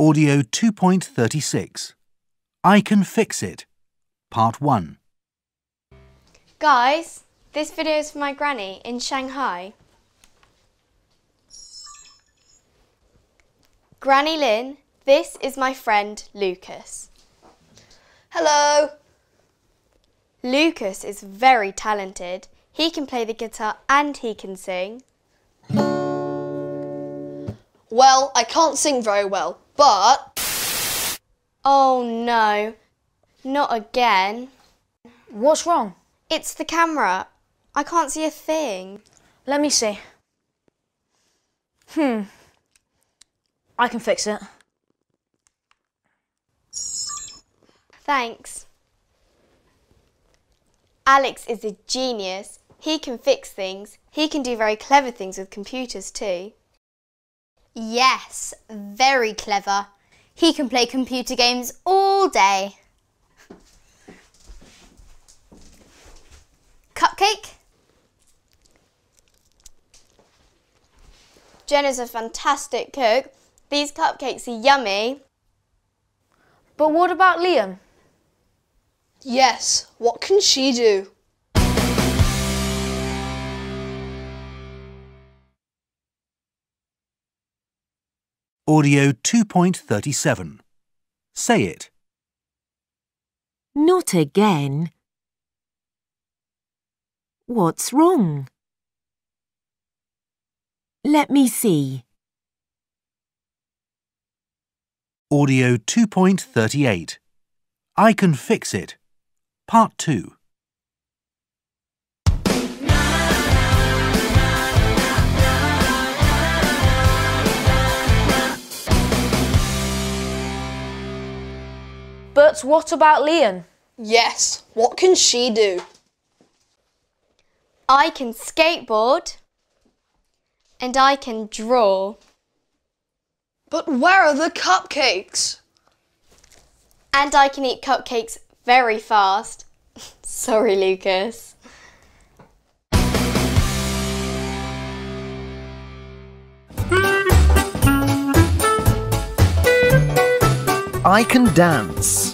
Audio 2.36 I Can Fix It Part 1 Guys, this video is for my granny in Shanghai. Granny Lynn, this is my friend Lucas. Hello. Lucas is very talented. He can play the guitar and he can sing. Well, I can't sing very well, but Oh no, not again. What's wrong? It's the camera. I can't see a thing. Let me see. Hmm. I can fix it. Thanks. Alex is a genius. He can fix things. He can do very clever things with computers too. Yes, very clever. He can play computer games all day. Cupcake? Jen is a fantastic cook. These cupcakes are yummy. But what about Lily? yes, what can she do? Audio 2.37 Say it. Not again. What's wrong? Let me see. Audio 2.38 I Can Fix It Part 2 But what about Lily? Yes, what can she do? I can skateboard and I can draw. But where are the cupcakes? And I can eat cupcakes very fast. Sorry, Lucas. I can dance.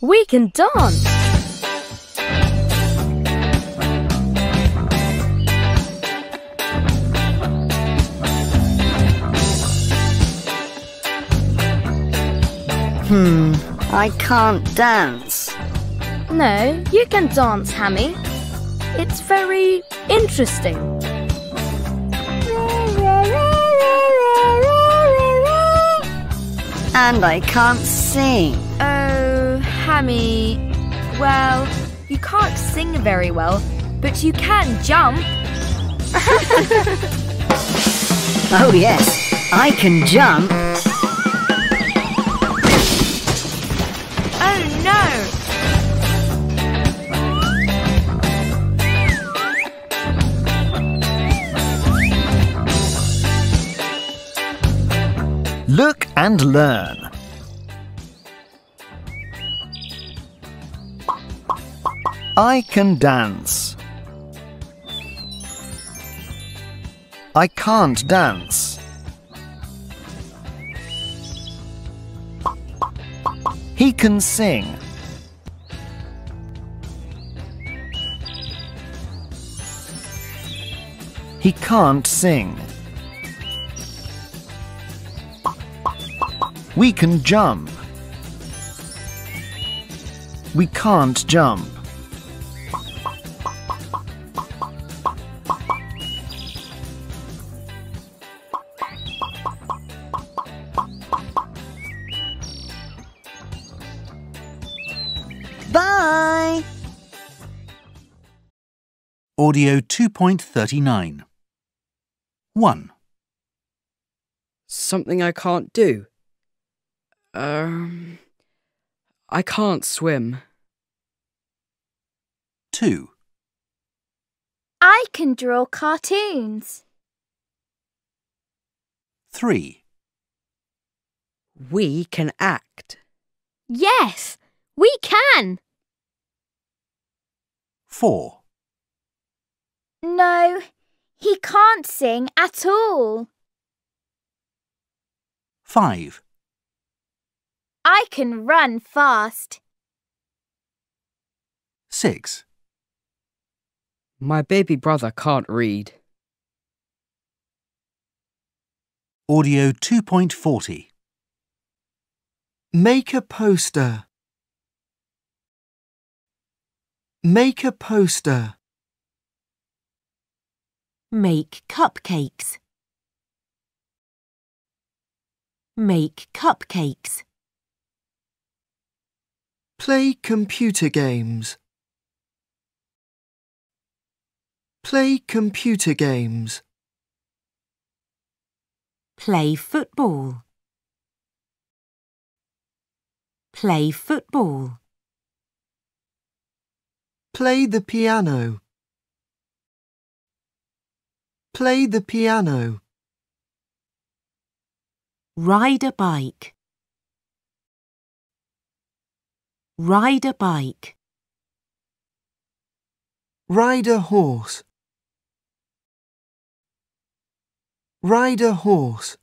We can dance. Hmm, I can't dance. No, you can dance, Hammy. It's very interesting. And I can't sing. Hammy. Well, you can't sing very well, but you can jump. Oh, yes, I can jump. Oh no! Look and learn. I can dance. I can't dance. He can sing. He can't sing. We can jump. We can't jump. Audio 2.39 1. Something I can't do. Um, I can't swim. 2. I can draw cartoons. 3. We can act. Yes, we can. 4. No, He can't sing at all. 5. I can run fast. 6. My baby brother can't read. Audio 2.40. Make a poster. Make a poster. Make cupcakes. Make cupcakes. Play computer games. Play computer games. Play football. Play football. Play the piano. Play the piano. Ride a bike. Ride a bike. Ride a horse. Ride a horse.